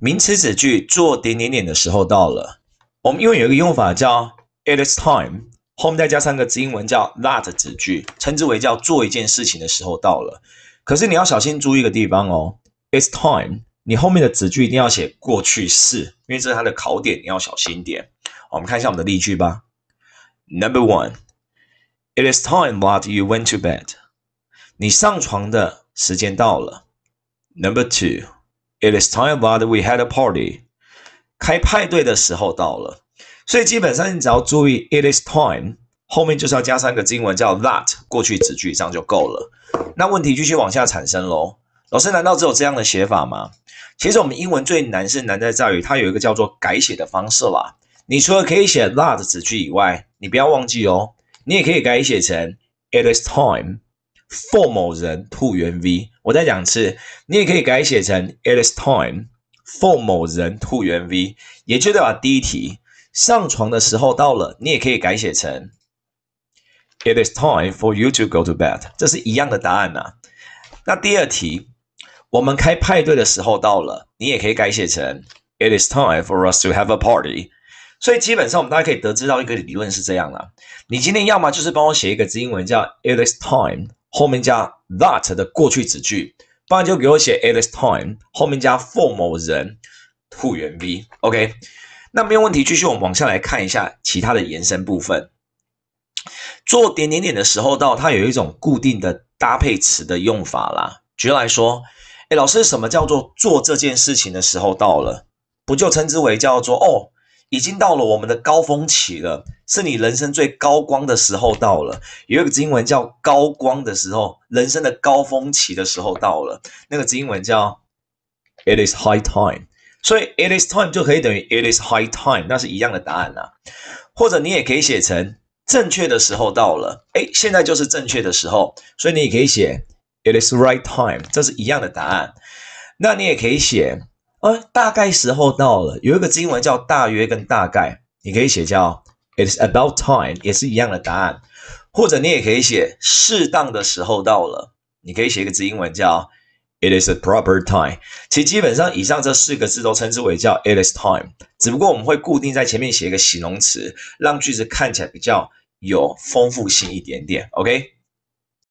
名词子句做点点点的时候到了。我们因为有一个用法叫 it is time，后面再加上个子英文叫 that 子句，称之为叫做一件事情的时候到了。可是你要小心注意一个地方哦，it's time，你后面的子句一定要写过去式，因为这是它的考点，你要小心点。我们看一下我们的例句吧。Number one，it is time that you went to bed。你上床的时间到了。Number two It is time that we had a party。开派对的时候到了。所以基本上你只要注意 it is time，后面就是要加上一个英文叫 that 过去子句，这样就够了。那问题继续往下产生喽。老师，难道只有这样的写法吗？其实我们英文最难是难在在于它有一个叫做改写的方式啦。你除了可以写 that 子句以外，你不要忘记哦，你也可以改写成 it is time for 某人 to 原 v。我再讲一次，你也可以改写成 it is time for 某人 to 原 v。也就代表第一题上床的时候到了，你也可以改写成 it is time for you to go to bed。这是一样的答案呐。那第二题，我们开派对的时候到了，你也可以改写成 it is time for us to have a party。所以基本上，我们大家可以得知到一个理论是这样的：你今天要么就是帮我写一个字英文叫 it is time，后面加 that 的过去子句，不然就给我写 it is time，后面加 for 某人 to 元 v。OK，那没有问题。继续我们往下来看一下其他的延伸部分。做点点点的时候到，它有一种固定的搭配词的用法啦。举例来说，哎，老师，什么叫做做这件事情的时候到了？不就称之为叫做哦？已经到了我们的高峰期了，是你人生最高光的时候到了。有一个英文叫“高光”的时候，人生的高峰期的时候到了。那个英文叫 “It is high time”，所以 “It is time” 就可以等于 “It is high time”，那是一样的答案呐。或者你也可以写成“正确的时候到了”，哎，现在就是正确的时候，所以你也可以写 “It is right time”，这是一样的答案。那你也可以写。呃，大概时候到了，有一个英文叫大约跟大概，你可以写叫 It's about time，也是一样的答案。或者你也可以写适当的时候到了，你可以写一个字英文叫 It is a proper time。其实基本上以上这四个字都称之为叫 It is time，只不过我们会固定在前面写一个形容词，让句子看起来比较有丰富性一点点。OK。